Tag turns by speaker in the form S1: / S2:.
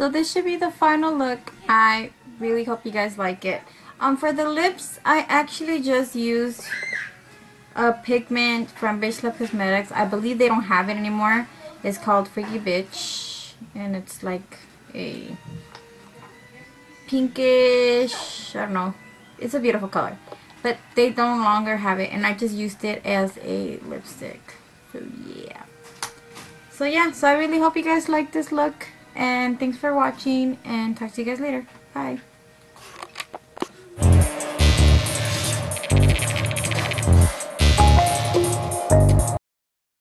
S1: So this should be the final look. I really hope you guys like it. Um, for the lips, I actually just used a pigment from Bitch Cosmetics. I believe they don't have it anymore. It's called Freaky Bitch. And it's like a pinkish, I don't know. It's a beautiful color. But they no longer have it. And I just used it as a lipstick. So yeah. So yeah, so I really hope you guys like this look. And thanks for watching. And talk to you guys later. Bye.